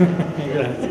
Grazie.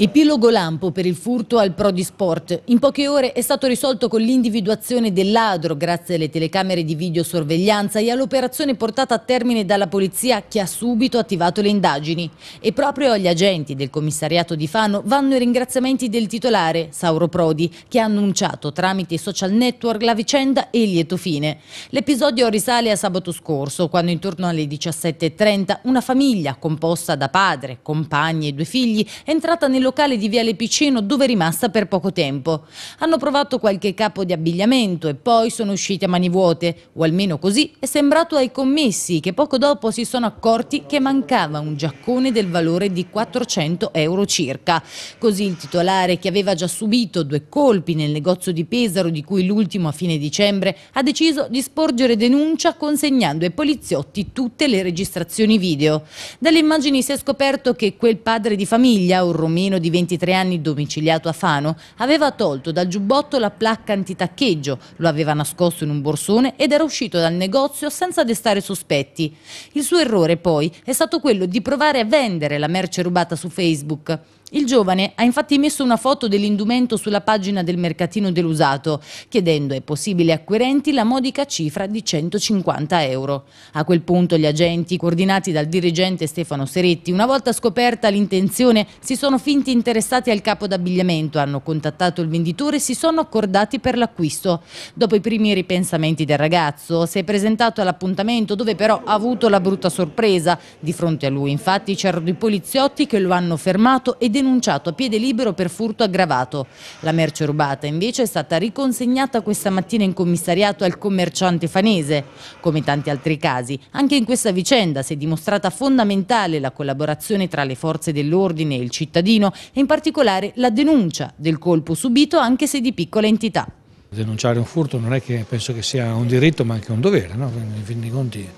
Epilogo lampo per il furto al Prodi Sport. In poche ore è stato risolto con l'individuazione del ladro grazie alle telecamere di videosorveglianza e all'operazione portata a termine dalla polizia che ha subito attivato le indagini. E proprio agli agenti del commissariato di Fano vanno i ringraziamenti del titolare, Sauro Prodi, che ha annunciato tramite i social network la vicenda e il lieto fine. L'episodio risale a sabato scorso, quando intorno alle 17.30 una famiglia composta da padre, compagni e due figli è entrata nello locale di Viale Piceno dove è rimasta per poco tempo. Hanno provato qualche capo di abbigliamento e poi sono usciti a mani vuote, o almeno così è sembrato ai commessi che poco dopo si sono accorti che mancava un giaccone del valore di 400 euro circa. Così il titolare, che aveva già subito due colpi nel negozio di Pesaro, di cui l'ultimo a fine dicembre, ha deciso di sporgere denuncia consegnando ai poliziotti tutte le registrazioni video. Dalle immagini si è scoperto che quel padre di famiglia, un romeno di 23 anni domiciliato a Fano, aveva tolto dal giubbotto la placca antitaccheggio, lo aveva nascosto in un borsone ed era uscito dal negozio senza destare sospetti. Il suo errore poi è stato quello di provare a vendere la merce rubata su Facebook. Il giovane ha infatti messo una foto dell'indumento sulla pagina del mercatino dell'usato, chiedendo ai possibili acquirenti la modica cifra di 150 euro. A quel punto gli agenti, coordinati dal dirigente Stefano Seretti, una volta scoperta l'intenzione, si sono finti interessati al capo d'abbigliamento, hanno contattato il venditore e si sono accordati per l'acquisto. Dopo i primi ripensamenti del ragazzo, si è presentato all'appuntamento dove però ha avuto la brutta sorpresa. Di fronte a lui, infatti, c'erano i poliziotti che lo hanno fermato e denunciato a piede libero per furto aggravato. La merce rubata invece è stata riconsegnata questa mattina in commissariato al commerciante fanese. Come tanti altri casi, anche in questa vicenda si è dimostrata fondamentale la collaborazione tra le forze dell'ordine e il cittadino e in particolare la denuncia del colpo subito anche se di piccola entità. Denunciare un furto non è che penso che sia un diritto ma anche un dovere, no? in fin dei conti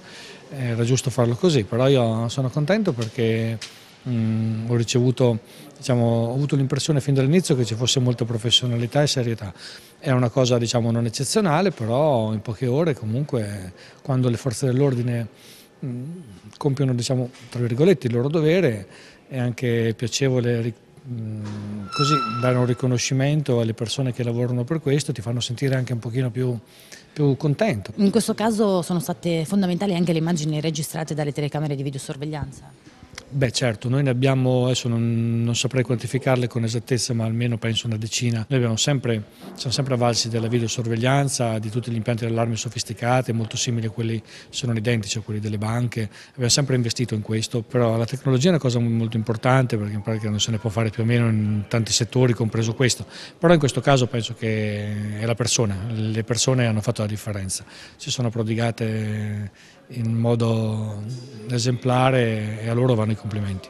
era giusto farlo così, però io sono contento perché Mm, ho ricevuto, diciamo, ho avuto l'impressione fin dall'inizio che ci fosse molta professionalità e serietà. È una cosa diciamo, non eccezionale, però in poche ore comunque quando le forze dell'ordine mm, compiono diciamo, il loro dovere è anche piacevole mm, così dare un riconoscimento alle persone che lavorano per questo, ti fanno sentire anche un pochino più, più contento. In questo caso sono state fondamentali anche le immagini registrate dalle telecamere di videosorveglianza? Beh certo, noi ne abbiamo, adesso non, non, saprei quantificarle con esattezza, ma almeno penso una decina. Noi sempre, siamo sempre avvalsi della videosorveglianza, di tutti gli impianti d'allarme sofisticati, molto simili a quelli, sono identici a quelli delle banche. Abbiamo sempre investito in questo, però la tecnologia è una cosa molto importante perché in pratica non se ne può fare più o meno in tanti settori, compreso questo. Però in questo caso penso che è la persona, le persone hanno fatto la differenza. Si sono prodigate in modo esemplare e a loro vanno i complimenti.